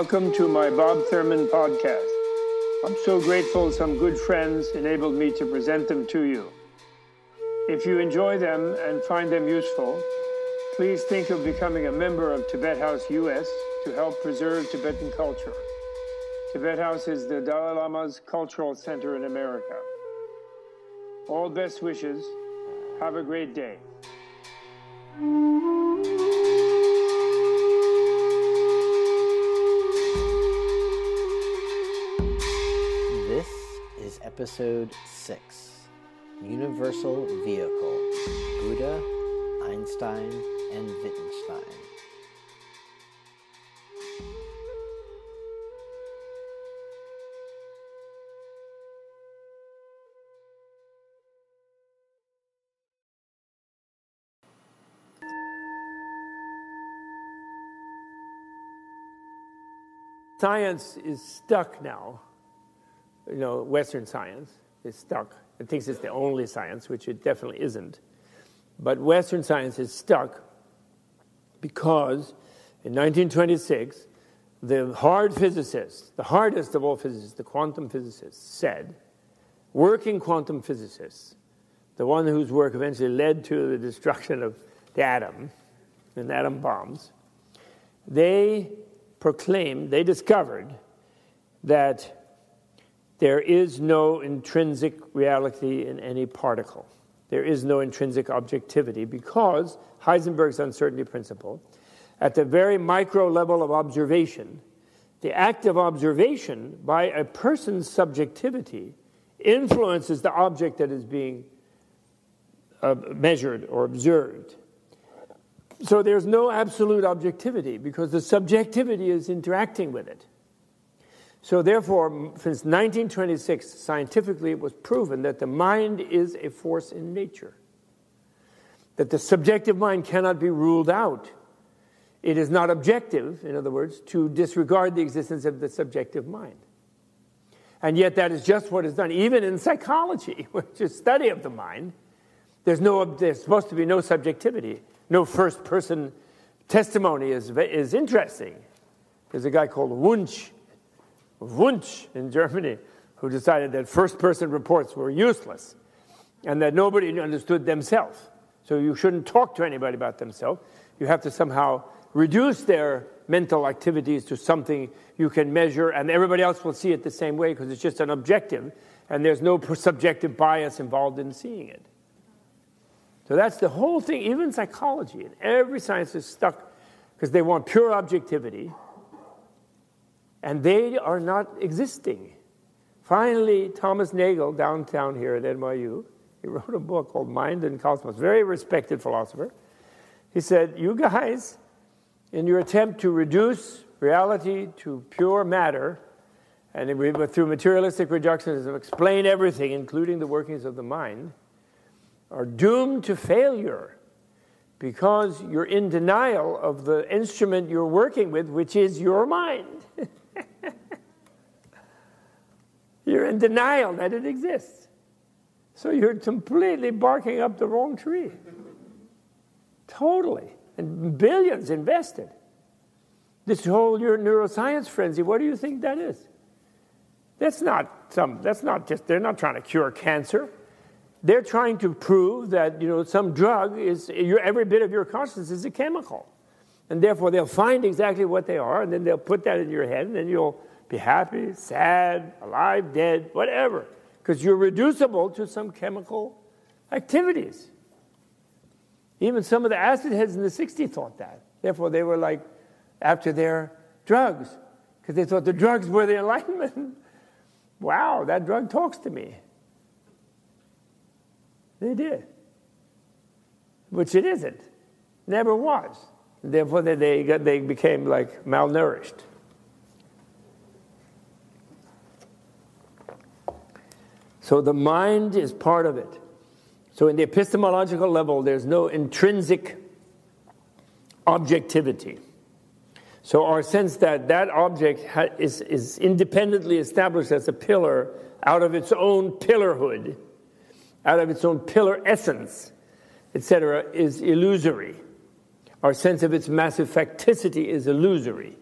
Welcome to my Bob Thurman podcast. I'm so grateful some good friends enabled me to present them to you. If you enjoy them and find them useful, please think of becoming a member of Tibet House US to help preserve Tibetan culture. Tibet House is the Dalai Lama's cultural center in America. All best wishes. Have a great day. Episode 6 Universal Vehicle Buddha, Einstein, and Wittgenstein. Science is stuck now. You know, Western science is stuck. It thinks it's the only science, which it definitely isn't. But Western science is stuck because in 1926, the hard physicists, the hardest of all physicists, the quantum physicists, said, working quantum physicists, the one whose work eventually led to the destruction of the atom and atom bombs, they proclaimed, they discovered that there is no intrinsic reality in any particle. There is no intrinsic objectivity because Heisenberg's uncertainty principle, at the very micro level of observation, the act of observation by a person's subjectivity influences the object that is being uh, measured or observed. So there's no absolute objectivity because the subjectivity is interacting with it. So, therefore, since 1926, scientifically it was proven that the mind is a force in nature, that the subjective mind cannot be ruled out. It is not objective, in other words, to disregard the existence of the subjective mind. And yet, that is just what is done. Even in psychology, which is study of the mind, there's, no, there's supposed to be no subjectivity no first person testimony is, is interesting. There's a guy called Wunsch, Wunsch in Germany, who decided that first person reports were useless and that nobody understood themselves. So you shouldn't talk to anybody about themselves. You have to somehow reduce their mental activities to something you can measure, and everybody else will see it the same way because it's just an objective, and there's no subjective bias involved in seeing it. So that's the whole thing, even psychology and every science is stuck because they want pure objectivity and they are not existing. Finally, Thomas Nagel, downtown here at NYU, he wrote a book called Mind and Cosmos, very respected philosopher. He said, You guys, in your attempt to reduce reality to pure matter, and through materialistic reductionism, explain everything, including the workings of the mind, are doomed to failure because you're in denial of the instrument you're working with, which is your mind. you're in denial that it exists. So you're completely barking up the wrong tree. Totally. And billions invested. This whole your neuroscience frenzy, what do you think that is? That's not some that's not just they're not trying to cure cancer they're trying to prove that you know some drug is your, every bit of your consciousness is a chemical and therefore they'll find exactly what they are and then they'll put that in your head and then you'll be happy sad alive dead whatever because you're reducible to some chemical activities even some of the acid heads in the 60s thought that therefore they were like after their drugs because they thought the drugs were the enlightenment wow that drug talks to me they did. Which it isn't. Never was. Therefore, they, got, they became like malnourished. So the mind is part of it. So, in the epistemological level, there's no intrinsic objectivity. So, our sense that that object is, is independently established as a pillar out of its own pillarhood out of its own pillar essence, etc., is illusory. Our sense of its massive facticity is illusory.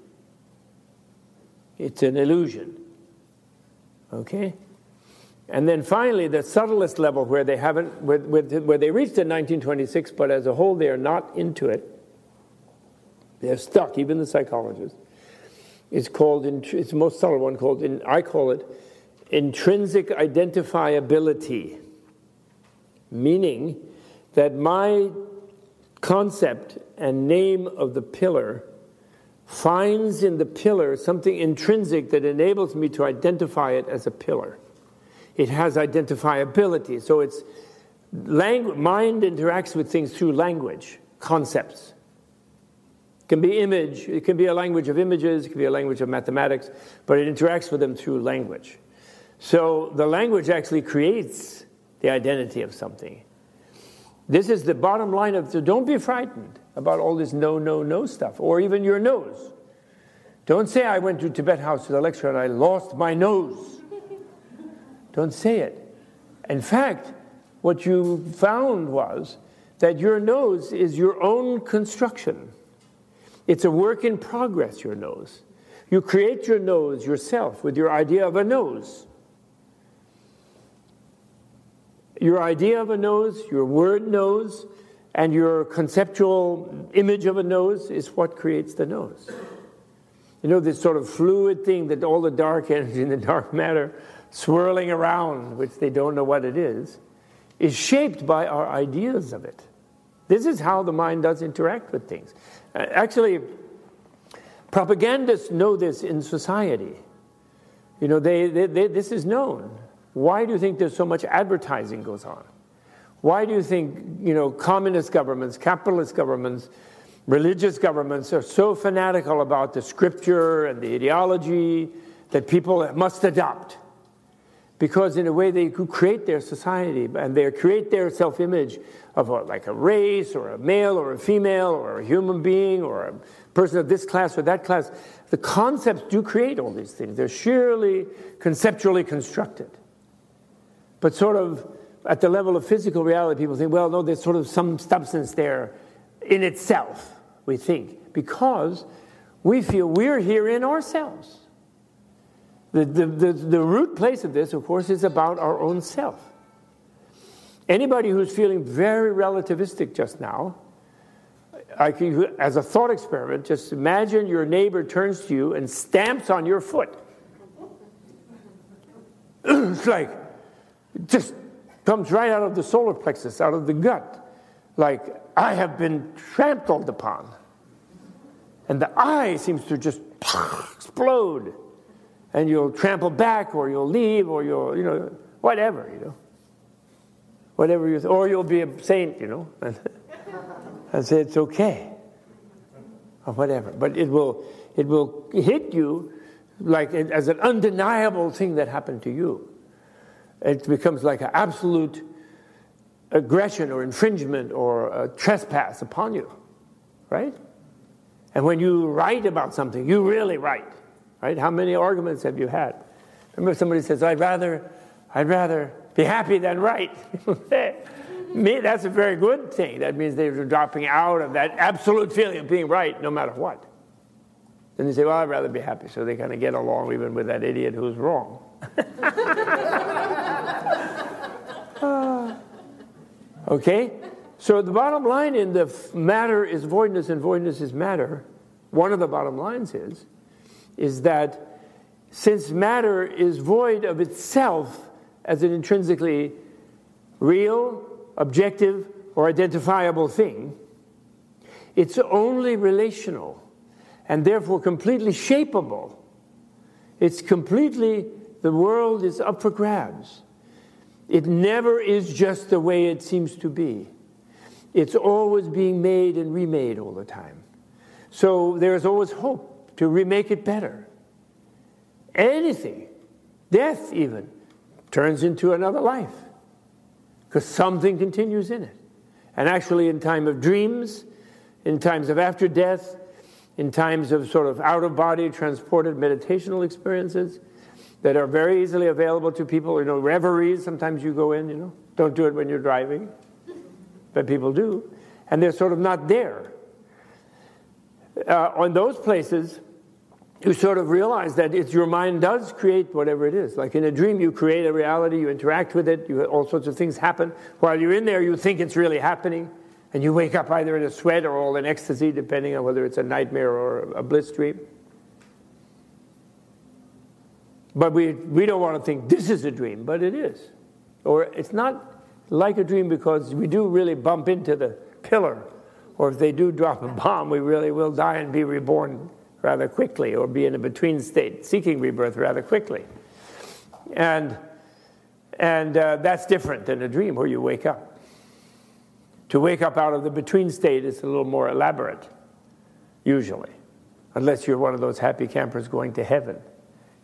It's an illusion. Okay? And then finally, the subtlest level where they haven't, where, where, they reached in 1926, but as a whole they are not into it. They're stuck, even the psychologists. It's called, it's the most subtle one called, I call it intrinsic identifiability, meaning that my concept and name of the pillar finds in the pillar something intrinsic that enables me to identify it as a pillar. It has identifiability, so it's language, mind interacts with things through language, concepts. It can be image, it can be a language of images, it can be a language of mathematics, but it interacts with them through language. So the language actually creates the identity of something. This is the bottom line of so don't be frightened about all this no, no, no stuff, or even your nose. Don't say, I went to Tibet House to the lecture and I lost my nose. Don't say it. In fact, what you found was that your nose is your own construction. It's a work in progress, your nose. You create your nose yourself with your idea of a nose. Your idea of a nose, your word nose, and your conceptual image of a nose is what creates the nose. You know, this sort of fluid thing that all the dark energy and the dark matter swirling around, which they don't know what it is, is shaped by our ideas of it. This is how the mind does interact with things. Uh, actually, propagandists know this in society. You know, they, they, they, this is known. Why do you think there's so much advertising goes on? Why do you think, you know, communist governments, capitalist governments, religious governments are so fanatical about the scripture and the ideology that people must adopt? Because in a way they create their society and they create their self-image of a, like a race or a male or a female or a human being or a person of this class or that class. The concepts do create all these things. They're sheerly conceptually constructed. But sort of at the level of physical reality, people think, well, no, there's sort of some substance there in itself, we think, because we feel we're here in ourselves. The, the, the, the root place of this, of course, is about our own self. Anybody who's feeling very relativistic just now, I can, as a thought experiment, just imagine your neighbor turns to you and stamps on your foot. it's like, it just comes right out of the solar plexus, out of the gut. Like, I have been trampled upon. And the I seems to just explode. And you'll trample back, or you'll leave, or you'll, you know, whatever, you know. Whatever you, th- or you'll be a saint, you know, and, and say it's okay, or whatever. But it will, it will hit you like as an undeniable thing that happened to you it becomes like an absolute aggression or infringement or trespass upon you, right? And when you write about something, you really write, right? How many arguments have you had? Remember, somebody says, "I'd rather, I'd rather be happy than right." Me, that's a very good thing. That means they're dropping out of that absolute feeling of being right, no matter what. Then they say, "Well, I'd rather be happy," so they kind of get along even with that idiot who's wrong. Ah, okay? So the bottom line in the matter is voidness and voidness is matter, one of the bottom lines is, is that since matter is void of itself as an intrinsically real, objective, or identifiable thing, it's only relational and therefore completely shapeable. It's completely the world is up for grabs. It never is just the way it seems to be. It's always being made and remade all the time. So there's always hope to remake it better. Anything, death even, turns into another life because something continues in it. And actually, in time of dreams, in times of after death, in times of sort of out of body transported meditational experiences, that are very easily available to people. You know, reveries, sometimes you go in, you know. Don't do it when you're driving, but people do. And they're sort of not there. Uh, on those places, you sort of realize that it's your mind does create whatever it is. Like in a dream, you create a reality, you interact with it, you, all sorts of things happen. While you're in there, you think it's really happening, and you wake up either in a sweat or all in ecstasy, depending on whether it's a nightmare or a bliss dream. But we, we don't want to think this is a dream, but it is. Or it's not like a dream because we do really bump into the pillar. Or if they do drop a bomb, we really will die and be reborn rather quickly or be in a between state, seeking rebirth rather quickly. And, and uh, that's different than a dream where you wake up. To wake up out of the between state is a little more elaborate, usually, unless you're one of those happy campers going to heaven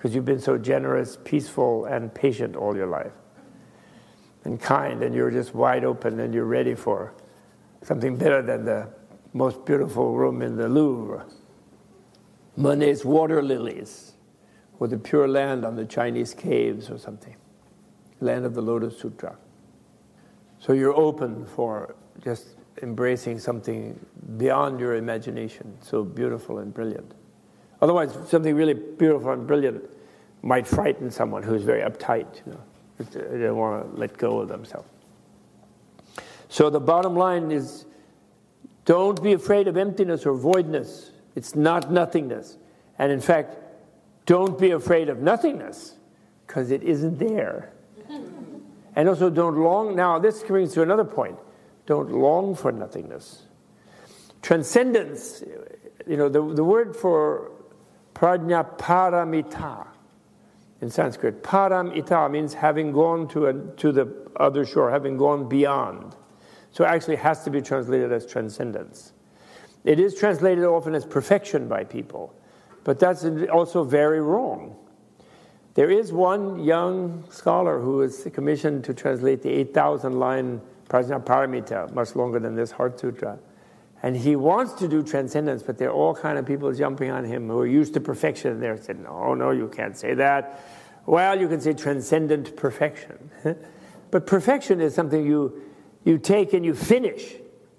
because you've been so generous, peaceful, and patient all your life, and kind, and you're just wide open and you're ready for something better than the most beautiful room in the Louvre. Monet's water lilies, or the pure land on the Chinese caves or something, land of the Lotus Sutra. So you're open for just embracing something beyond your imagination, so beautiful and brilliant. Otherwise, something really beautiful and brilliant might frighten someone who's very uptight. You know, they don't want to let go of themselves. So the bottom line is don't be afraid of emptiness or voidness. It's not nothingness. And in fact, don't be afraid of nothingness because it isn't there. and also, don't long. Now, this brings to another point. Don't long for nothingness. Transcendence, you know, the, the word for prajna paramita in Sanskrit, paramita means having gone to, a, to the other shore, having gone beyond. So it actually has to be translated as transcendence. It is translated often as perfection by people, but that's also very wrong. There is one young scholar who was commissioned to translate the 8,000 line Prajnaparamita, much longer than this Heart Sutra. And he wants to do transcendence, but there are all kind of people jumping on him who are used to perfection. And they said, no, no, you can't say that. Well, you can say transcendent perfection. but perfection is something you, you take and you finish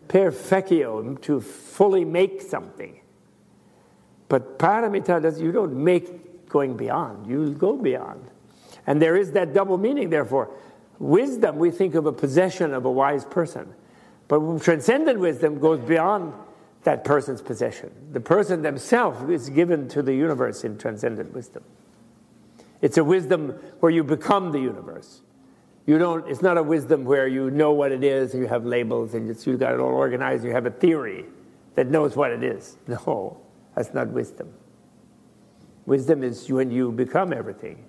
perfectio, to fully make something. But paramita does, you don't make going beyond, you go beyond. And there is that double meaning, therefore. Wisdom, we think of a possession of a wise person. But transcendent wisdom goes beyond that person's possession. The person themselves is given to the universe in transcendent wisdom. It's a wisdom where you become the universe. You don't, it's not a wisdom where you know what it is and you have labels and it's, you got it all organized, you have a theory that knows what it is. No, that's not wisdom. Wisdom is when you become everything.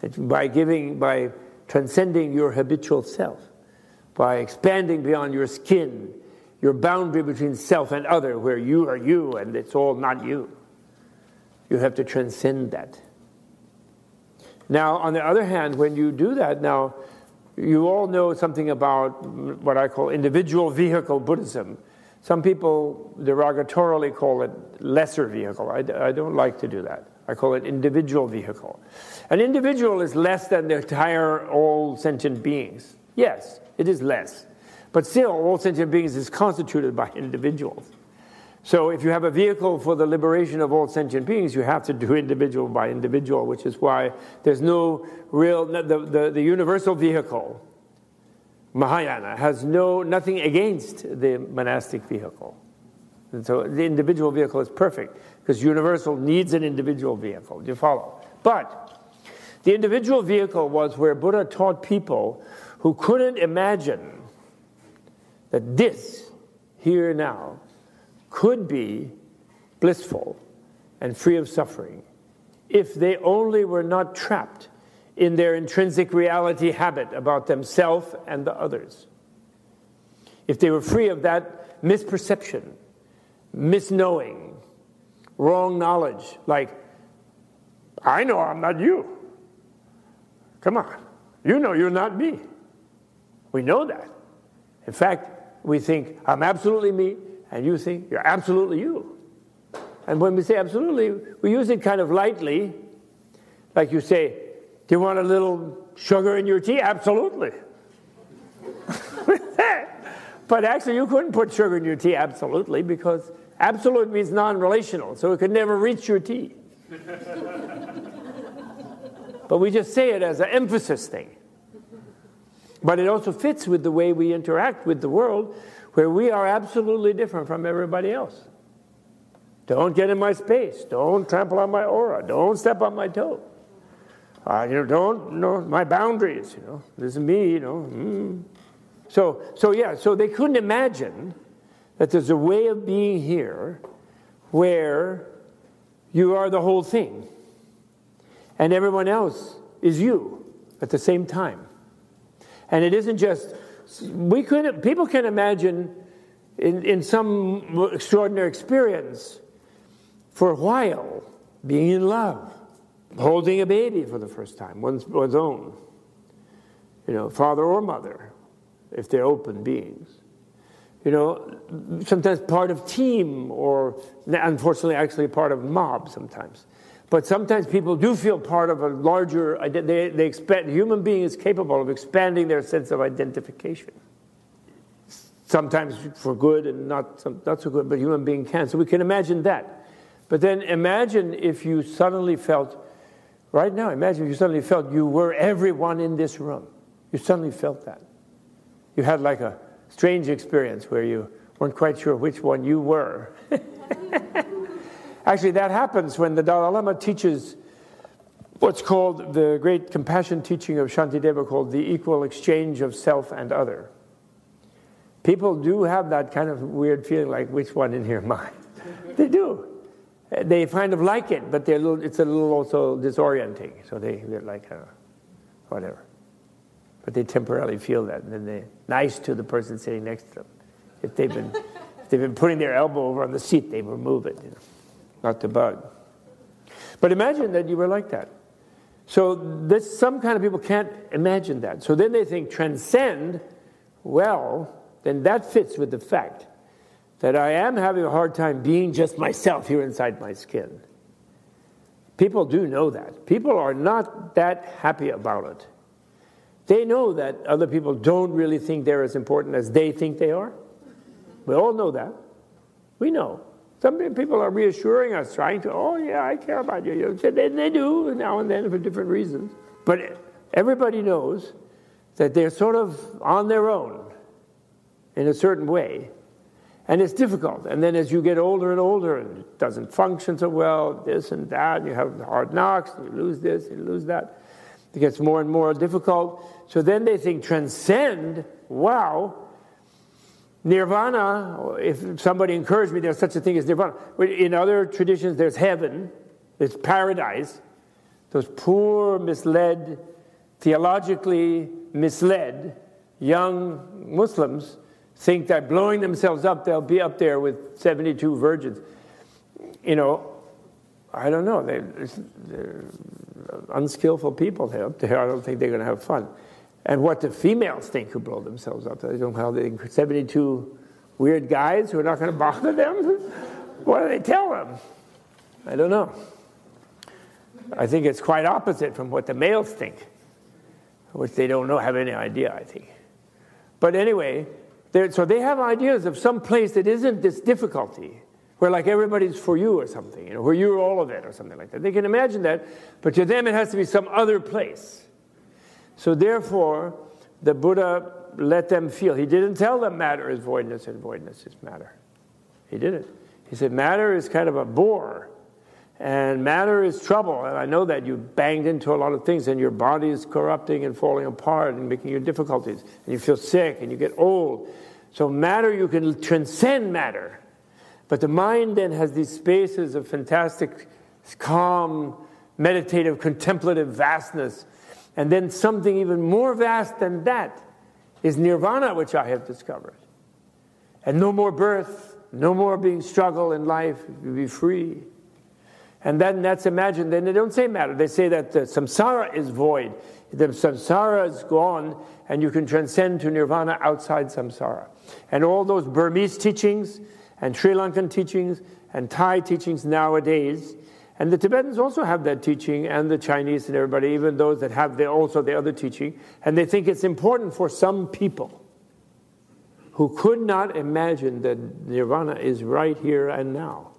That by giving, by transcending your habitual self, by expanding beyond your skin, your boundary between self and other, where you are you and it's all not you. You have to transcend that. Now, on the other hand, when you do that, now, you all know something about what I call individual vehicle Buddhism. Some people derogatorily call it lesser vehicle. I, I don't like to do that. I call it individual vehicle. An individual is less than the entire all sentient beings. Yes, it is less. But still, all sentient beings is constituted by individuals. So if you have a vehicle for the liberation of all sentient beings, you have to do individual by individual, which is why there's no real, the, the, the universal vehicle, Mahayana, has no, nothing against the monastic vehicle. And so the individual vehicle is perfect because universal needs an individual vehicle. Do you follow? But the individual vehicle was where Buddha taught people who couldn't imagine that this, here now, could be blissful and free of suffering if they only were not trapped in their intrinsic reality habit about themselves and the others. If they were free of that misperception, misknowing, wrong knowledge, like, I know I'm not you. Come on. You know you're not me. We know that. In fact, we think, I'm absolutely me, and you think you're absolutely you. And when we say absolutely, we use it kind of lightly, like you say, Do you want a little sugar in your tea? Absolutely. but actually, you couldn't put sugar in your tea absolutely because absolute means non relational, so it could never reach your tea. but we just say it as an emphasis thing. But it also fits with the way we interact with the world, where we are absolutely different from everybody else. Don't get in my space. Don't trample on my aura. Don't step on my toe. Uh, you know, don't know my boundaries. You know, this is me. You know. Mm. So, so yeah. So they couldn't imagine that there's a way of being here where you are the whole thing, and everyone else is you at the same time. And it isn't just we could people can imagine in, in some extraordinary experience for a while being in love holding a baby for the first time, one's, one's own, you know, father or mother, if they're open beings. You know, sometimes part of team, or unfortunately, actually part of mob sometimes. But sometimes people do feel part of a larger. They, they expect human being is capable of expanding their sense of identification. Sometimes for good and not not so good, but human being can. So we can imagine that. But then imagine if you suddenly felt Right now, imagine if you suddenly felt you were everyone in this room. You suddenly felt that. You had like a strange experience where you weren't quite sure which one you were. Actually, that happens when the Dalai Lama teaches what's called the great compassion teaching of Shantideva called the equal exchange of self and other. People do have that kind of weird feeling like, which one in here I? they do they kind of like it, but they're a little, it's a little also disorienting. So they, they're like, uh, whatever. But they temporarily feel that, and then they're nice to the person sitting next to them. If they've been, if they've been putting their elbow over on the seat, they remove it, you know, not the bug. But imagine that you were like that. So this, some kind of people can't imagine that. So then they think transcend, well, then that fits with the fact that I am having a hard time being just myself here inside my skin. People do know that. People are not that happy about it. They know that other people don't really think they're as important as they think they are. We all know that. We know. Some people are reassuring us, trying to, oh, yeah, I care about you. They, do now and then for different reasons. But everybody knows that they're sort of on their own in a certain way. And it's difficult. And then as you get older and older, and it doesn't function so well, this and that, and you have hard knocks, you lose this, you lose that. It gets more and more difficult. So then they think transcend, wow. Nirvana, if somebody encouraged me, there's such a thing as nirvana. In other traditions, there's heaven, there's paradise. Those poor, misled, theologically misled young Muslims think that blowing themselves up, they'll be up there with 72 virgins. You know, I don't know. They, are unskillful people there up there. I don't think they're going to have fun. And what the females think who blow themselves up, they don't how they 72 weird guys who are not going to bother them. what do they tell them? I don't know. I think it's quite opposite from what the males think, which they don't know, have any idea, I think. But anyway, so they have ideas of some place that isn't this difficulty, where like everybody's for you or something, you know, where you're all of it or something like that. They can imagine that, but to them it has to be some other place. So therefore, the Buddha let them feel. He didn't tell them matter is voidness and voidness is matter. He didn't. He said matter is kind of a bore. And matter is trouble. And I know that you banged into a lot of things and your body is corrupting and falling apart and making you difficulties. And you feel sick and you get old. So, matter, you can transcend matter. But the mind then has these spaces of fantastic, calm, meditative, contemplative vastness. And then something even more vast than that is nirvana, which I have discovered. And no more birth, no more being struggle in life, you be free. And then that's imagined. Then they don't say matter. They say that the samsara is void. The samsara is gone, and you can transcend to nirvana outside samsara. And all those Burmese teachings, and Sri Lankan teachings, and Thai teachings nowadays, and the Tibetans also have that teaching, and the Chinese and everybody, even those that have the, also the other teaching, and they think it's important for some people who could not imagine that nirvana is right here and now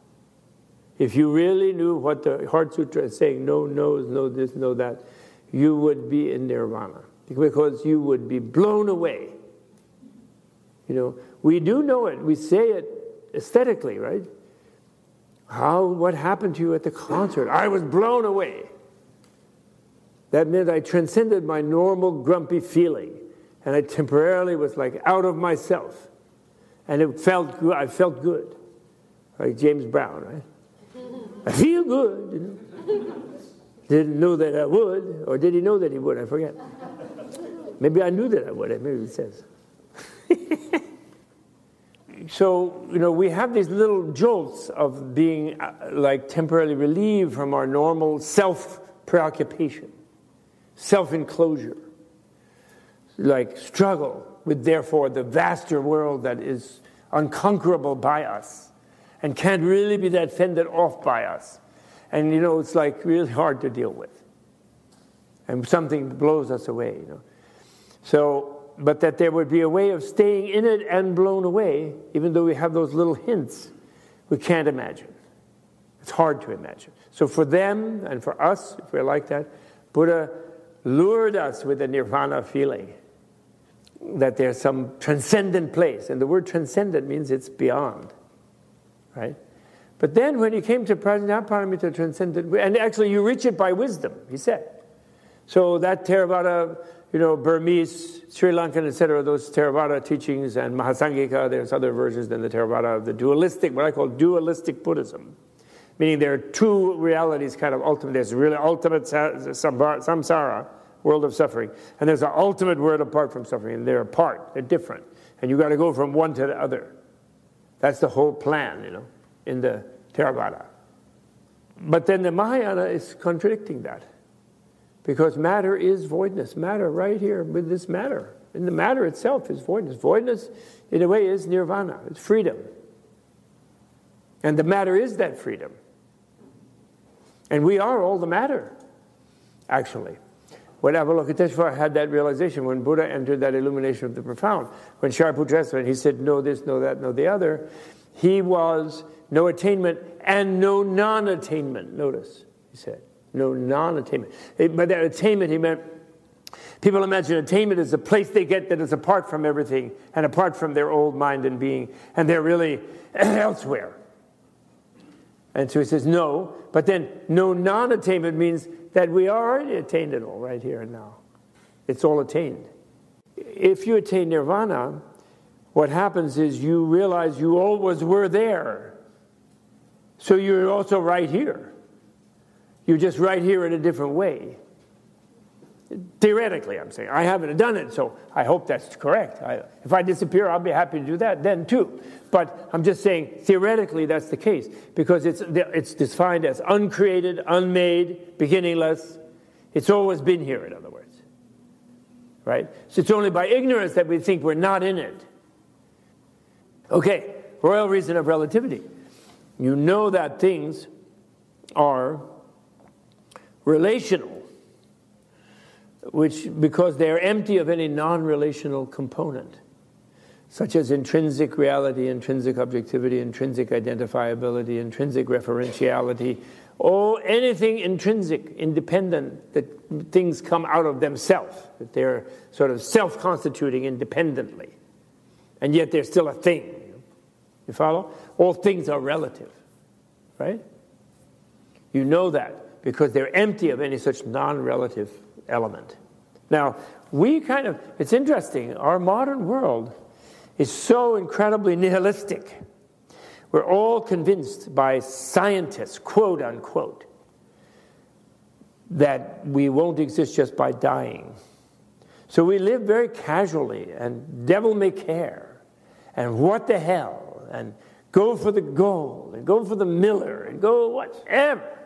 If you really knew what the Heart Sutra is saying, no nose, no this, no that, you would be in nirvana because you would be blown away. You know, we do know it. We say it aesthetically, right? How, what happened to you at the concert? I was blown away. That meant I transcended my normal grumpy feeling and I temporarily was like out of myself. And it felt good. I felt good. Like James Brown, right? I feel good, you know. Didn't know that I would, or did he know that he would? I forget. Maybe I knew that I would. Maybe he says. so, you know, we have these little jolts of being uh, like temporarily relieved from our normal self preoccupation, self enclosure, like struggle with, therefore, the vaster world that is unconquerable by us and can't really be that fended off by us. And, you know, it's like really hard to deal with. And something blows us away, you know. So, but that there would be a way of staying in it and blown away, even though we have those little hints, we can't imagine. It's hard to imagine. So, for them and for us, if we're like that, Buddha lured us with the nirvana feeling that there's some transcendent place. And the word transcendent means it's beyond, right? But then when he came to Prajnaparamita transcendent, and actually you reach it by wisdom, he said. So that Theravada you know, Burmese, Sri Lankan, etc., those Theravada teachings and Mahasangika, there's other versions than the Theravada of the dualistic, what I call dualistic Buddhism. Meaning there are two realities kind of ultimate. There's really ultimate samsara, world of suffering, and there's an ultimate world apart from suffering, and they're apart, they're different. And you've got to go from one to the other. That's the whole plan, you know, in the Theravada. But then the Mahayana is contradicting that. Because matter is voidness. Matter right here with this matter. And the matter itself is voidness. Voidness, in a way, is nirvana, it's freedom. And the matter is that freedom. And we are all the matter, actually. When Avalokiteshvara had that realization, when Buddha entered that illumination of the profound, when Shariputra he said, no this, no that, no the other, he was no attainment and no non attainment. Notice, he said no non attainment. By that attainment, he meant people imagine attainment is a place they get that is apart from everything and apart from their old mind and being, and they're really elsewhere. And so he says, no, but then no non attainment means that we already attained it all right here and now. It's all attained. If you attain nirvana, what happens is you realize you always were there. So you're also right here. You're just right here in a different way. Theoretically, I'm saying. I haven't done it, so I hope that's correct. I, if I disappear, I'll be happy to do that then too. But I'm just saying, theoretically, that's the case because it's, it's defined as uncreated, unmade, beginningless. It's always been here, in other words. Right? So it's only by ignorance that we think we're not in it. Okay, royal reason of relativity. You know that things are relational, which because they are empty of any non relational component, such as intrinsic reality, intrinsic objectivity, intrinsic identifiability, intrinsic referentiality, or anything intrinsic, independent, that things come out of themselves, that they're sort of self constituting independently. And yet they're still a thing. You follow? All things are relative, right? You know that because they're empty of any such non relative element. Now, we kind of, it's interesting, our modern world is so incredibly nihilistic. We're all convinced by scientists, quote unquote, that we won't exist just by dying. So we live very casually, and devil may care, and what the hell, and go for the gold, and go for the miller, and go whatever.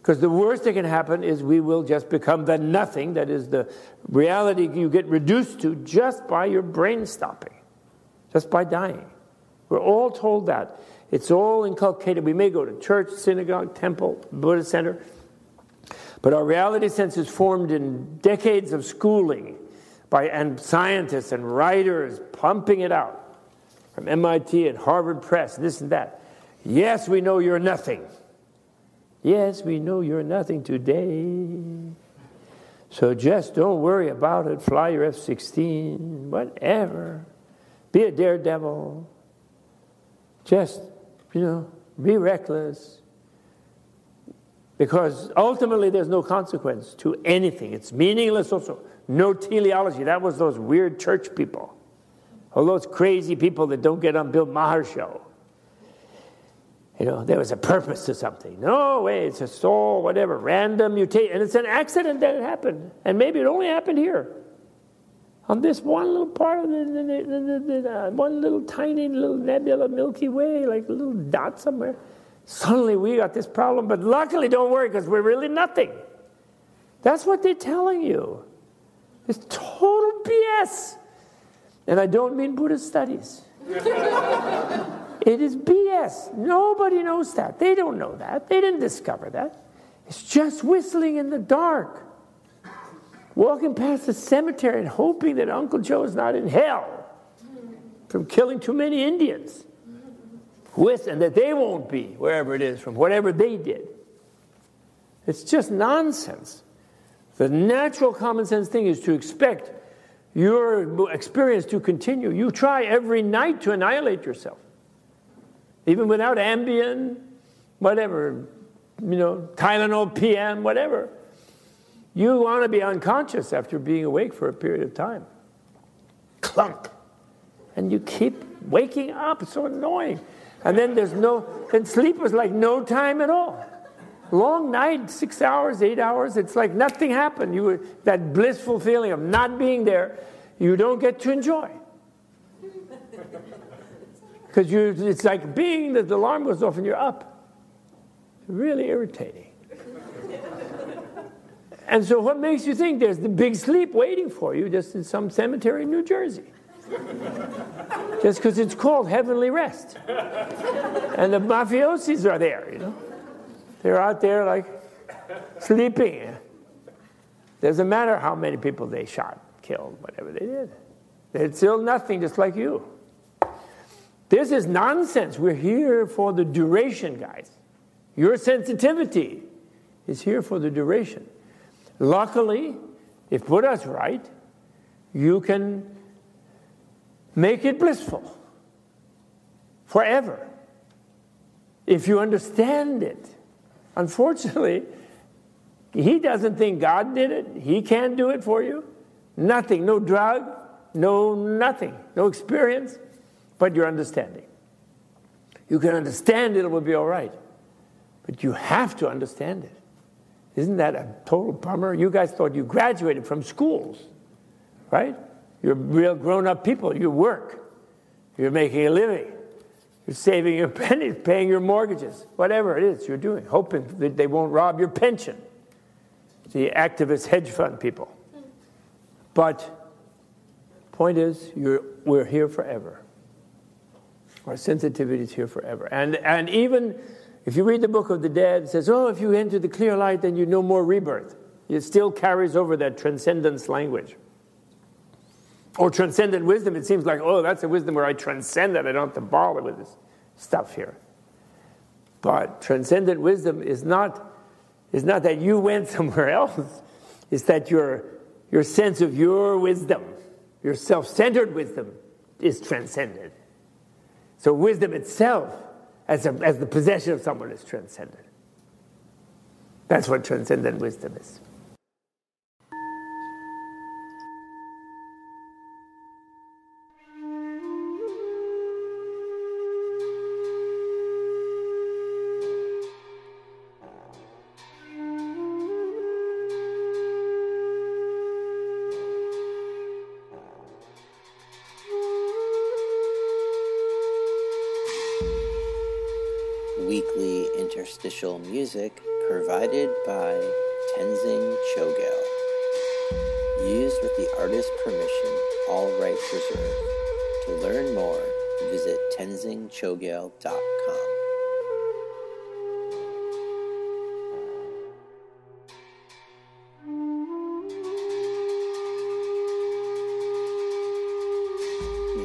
Because the worst that can happen is we will just become the nothing that is the reality you get reduced to just by your brain stopping, just by dying. We're all told that. It's all inculcated. We may go to church, synagogue, temple, Buddhist center, but our reality sense is formed in decades of schooling by and scientists and writers pumping it out from MIT and Harvard Press, this and that. Yes, we know you're nothing. Yes, we know you're nothing today. So just don't worry about it. Fly your F 16, whatever. Be a daredevil. Just, you know, be reckless. Because ultimately there's no consequence to anything. It's meaningless also. No teleology. That was those weird church people. All those crazy people that don't get on Bill Maher show. You know, there was a purpose to something. No way, it's a soul, whatever, random mutation. And it's an accident that it happened. And maybe it only happened here. On this one little part of the, the, the, the uh, one little tiny little nebula, Milky Way, like a little dot somewhere. Suddenly we got this problem, but luckily don't worry because we're really nothing. That's what they're telling you. It's total BS. And I don't mean Buddhist studies. it is BS. Nobody knows that. They don't know that. They didn't discover that. It's just whistling in the dark. Walking past the cemetery and hoping that Uncle Joe is not in hell from killing too many Indians. With, and that they won't be wherever it is from whatever they did. It's just nonsense. The natural common sense thing is to expect your experience to continue. You try every night to annihilate yourself, even without Ambien, whatever, you know, Tylenol PM, whatever. You want to be unconscious after being awake for a period of time. Clunk. And you keep waking up. It's so annoying. And then there's no, then sleep was like no time at all. Long night, six hours, eight hours, it's like nothing happened. You were, that blissful feeling of not being there, you don't get to enjoy. Because it's like being that the alarm goes off and you're up. Really irritating. and so, what makes you think there's the big sleep waiting for you just in some cemetery in New Jersey? just because it's called heavenly rest. and the mafiosis are there, you know. They're out there like sleeping. Doesn't matter how many people they shot, killed, whatever they did. They're still nothing, just like you. This is nonsense. We're here for the duration, guys. Your sensitivity is here for the duration. Luckily, if Buddha's right, you can make it blissful forever if you understand it. Unfortunately, he doesn't think God did it. He can't do it for you. Nothing, no drug, no nothing, no experience, but your understanding. You can understand it, it will be all right. But you have to understand it. Isn't that a total bummer? You guys thought you graduated from schools, right? You're real grown up people. You work, you're making a living. You're saving your pennies, paying your mortgages, whatever it is you're doing, hoping that they won't rob your pension. The activist hedge fund people. But point is, we're here forever. Our sensitivity is here forever. And, and even if you read the Book of the Dead, it says, oh, if you enter the clear light, then you know more rebirth. It still carries over that transcendence language. Or transcendent wisdom, it seems like, oh, that's a wisdom where I transcend that. I don't have to bother with this stuff here. But transcendent wisdom is not, is not that you went somewhere else, it's that your, your sense of your wisdom, your self centered wisdom, is transcended. So wisdom itself, as, a, as the possession of someone, is transcendent. That's what transcendent wisdom is. Interstitial music provided by Tenzing Chogyal. Used with the artist's permission, all rights reserved. To learn more, visit tenzingchogyal.com.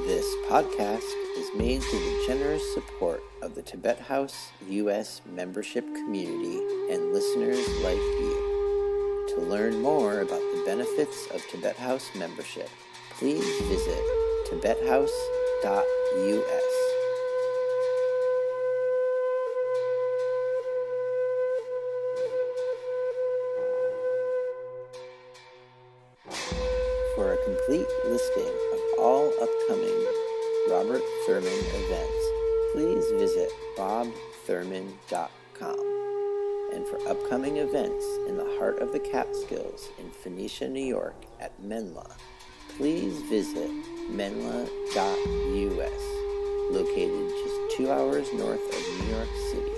This podcast made through the generous support of the Tibet House U.S. membership community and listeners like you. To learn more about the benefits of Tibet House membership, please visit tibethouse.us. For a complete listing of all upcoming Robert Thurman events, please visit bobthurman.com. And for upcoming events in the heart of the Catskills in Phoenicia, New York at Menla, please visit menla.us, located just two hours north of New York City.